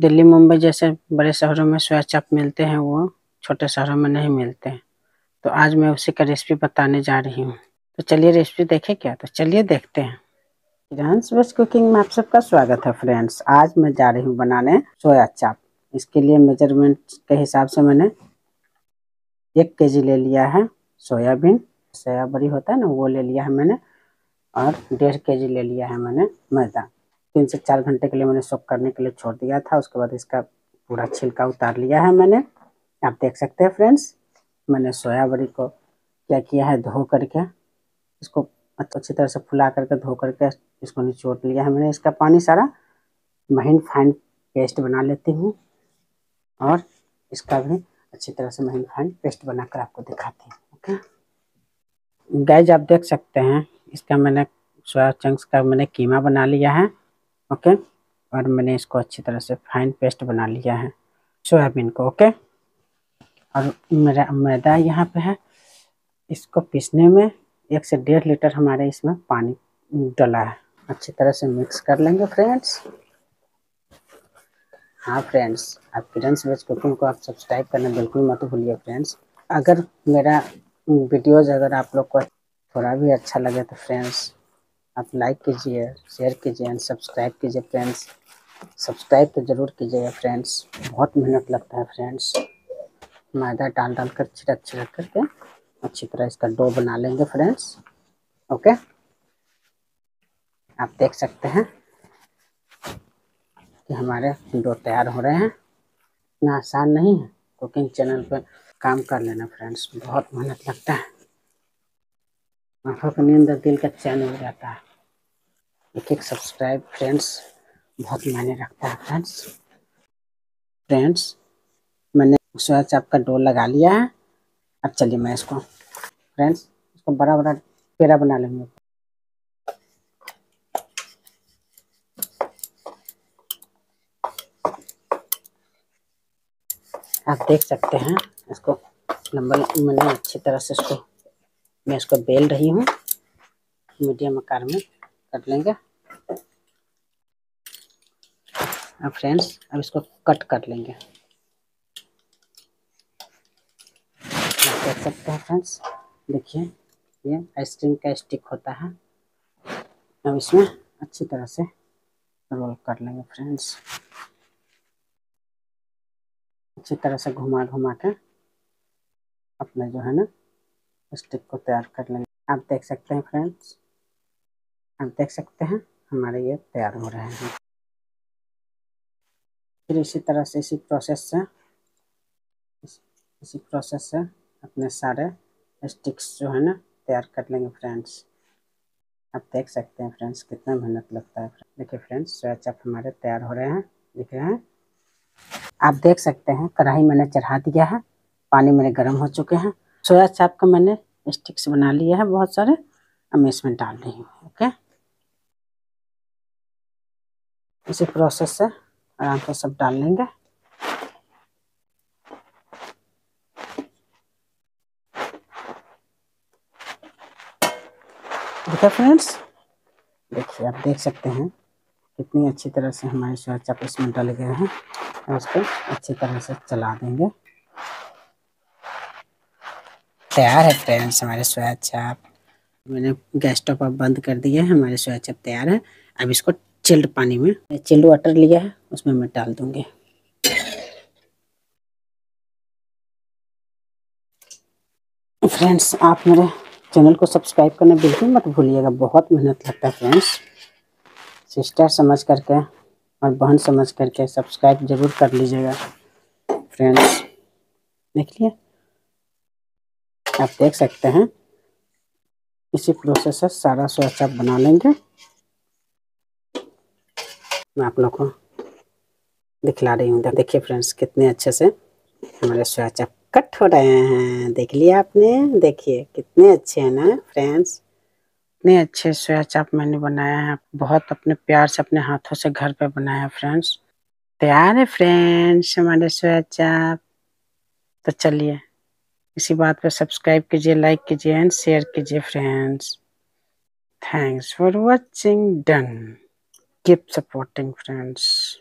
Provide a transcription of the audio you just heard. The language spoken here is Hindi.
दिल्ली, मुंबई जैसे बड़े शहरों में सोया चाप मिलते हैं, वो छोटे शहरों में नहीं मिलते हैं। तो आज मैं उसी का रेसिपी बताने जा रही हूँ। तो चलिए रेसिपी देखें क्या? तो चलिए देखते हैं। डांस वेस्ट कुकिंग में आप सबका स्वागत है फ्रेंड्स आज मैं जा रही हूँ बनाने सोया चाप। इसके लिए मेज़रमेंट के हिसाब से मैंने एक के जी ले लिया है सोयाबीन। सोया बड़ी होता है ना, वो ले लिया है मैंने और डेढ़ के जी ले लिया है मैंने मैदा। तीन से चार घंटे के लिए मैंने सोप करने के लिए छोड़ दिया था। उसके बाद इसका पूरा छिलका उतार लिया है मैंने। आप देख सकते हैं फ्रेंड्स मैंने सोया बड़ी को क्या किया है, धो करके इसको अच्छी तरह से फुला करके धो करके इसको निचोड़ लिया है मैंने। इसका पानी सारा महीन फाइन पेस्ट बना लेती हूँ और इसका भी अच्छी तरह से महीन फाइन पेस्ट बनाकर आपको दिखाती हूँ ओके गाइज़ आप देख सकते हैं, इसका मैंने सोया चंक्स का मैंने कीमा बना लिया है। ओके? और मैंने इसको अच्छी तरह से फाइन पेस्ट बना लिया है। सोयाबीन को, ओके? और मेरा मैदा यहाँ पे है। इसको पीसने में एक से डेढ़ लीटर हमारे इसमें पानी डला है। अच्छी तरह से मिक्स कर लेंगे फ्रेंड्स हाँ फ्रेंड्स आप किरन्स वेज कुकिंग को आप सब्सक्राइब करना बिल्कुल मत भूलिए फ्रेंड्स अगर मेरा वीडियोज़ अगर आप लोग को थोड़ा भी अच्छा लगे तो फ्रेंड्स आप लाइक कीजिए शेयर कीजिए एंड सब्सक्राइब कीजिए फ्रेंड्स सब्सक्राइब तो ज़रूर कीजिएगा फ्रेंड्स बहुत मेहनत लगता है फ्रेंड्स मैदा डाल डाल कर छिड़क छिड़क करके अच्छी तरह इसका डो बना लेंगे फ्रेंड्स ओके आप देख सकते हैं कि हमारे डो तैयार हो रहे हैं। इतना आसान नहीं है। कुकिंग चैनल पर काम कर लेना फ्रेंड्स बहुत मेहनत लगता है। आँखों की नींद दिल का चैन हो जाता है। एक एक सब्सक्राइब फ्रेंड्स बहुत मायने रखता है फ्रेंड्स फ्रेंड्स मैंने सोया चाप का डोर लगा लिया है। अब चलिए मैं इसको फ्रेंड्स इसको बड़ा बड़ा पेड़ा बना लेंगे। आप देख सकते हैं, इसको लंबा मैंने अच्छी तरह से इसको, मैं इसको बेल रही हूँ, मीडियम आकार में। कट लेंगे। अब फ्रेंड्स अब इसको कट कर लेंगे। देख सकते हैं फ्रेंड्स देखिए, ये आइसक्रीम का स्टिक होता है। अब इसमें अच्छी तरह से रोल कर लेंगे फ्रेंड्स अच्छी तरह से घुमा घुमा के अपना जो है ना स्टिक को तैयार कर लेंगे। आप देख सकते हैं फ्रेंड्स आप देख सकते हैं, हमारे ये तैयार हो रहे हैं। फिर इसी तरह से इसी प्रोसेस से, इसी प्रोसेस से अपने सारे स्टिक्स जो है ना, तैयार कर लेंगे फ्रेंड्स आप देख सकते हैं फ्रेंड्स कितना मेहनत लगता है। देखिए फ्रेंड्स सोया चप हमारे तैयार हो रहे हैं, दिख रहे हैं। आप देख सकते हैं, कढ़ाई मैंने चढ़ा दिया है, पानी मेरे गर्म हो चुके हैं। सोया चाप का मैंने स्टिक्स बना लिया है, बहुत सारे अब मैं इसमें डाल रही हूँ। इसी प्रोसेस से आराम से सब डाल लेंगे। देखिए फ्रेंड्स देखिए आप देख सकते हैं कितनी अच्छी तरह से हमारे सोया चाप इसमें डल गए हैं और उसको अच्छी तरह से चला देंगे। तैयार है फ्रेंड्स हमारे सोया चाप मैंने गैस स्टोव पर बंद कर दिया है, हमारे सोया चाप तैयार है। अब इसको चिल्ड पानी में। चिल्ड वाटर लिया है, उसमें मैं डाल दूँगी। फ्रेंड्स, आप मेरे चैनल को सब्सक्राइब करना बिल्कुल मत भूलिएगा, बहुत मेहनत लगता है फ्रेंड्स। सिस्टर समझ करके और बहन समझ करके सब्सक्राइब ज़रूर कर लीजिएगा। फ्रेंड्स, देख लिया? आप देख सकते हैं, इसी प्रोसेस से सारा सोया चाप बना लेंगे। मैं आप लोग को दिखला रही हूँ। देखिए फ्रेंड्स कितने अच्छे से हमारे सोया चाप कट हो रहे हैं। देख लिया आपने? देखिए, कितने अच्छे हैं ना फ्रेंड्स इतने अच्छे सोया चाप मैंने बनाया है। बहुत अपने प्यार से अपने हाथों से घर पे बनाया फ्रेंड्स तैयार है फ्रेंड्स हमारे सोया चाप तो चलिए, इसी बात पे सब्सक्राइब कीजिए लाइक कीजिए एंड शेयर कीजिए friends thanks for watching done keep supporting friends.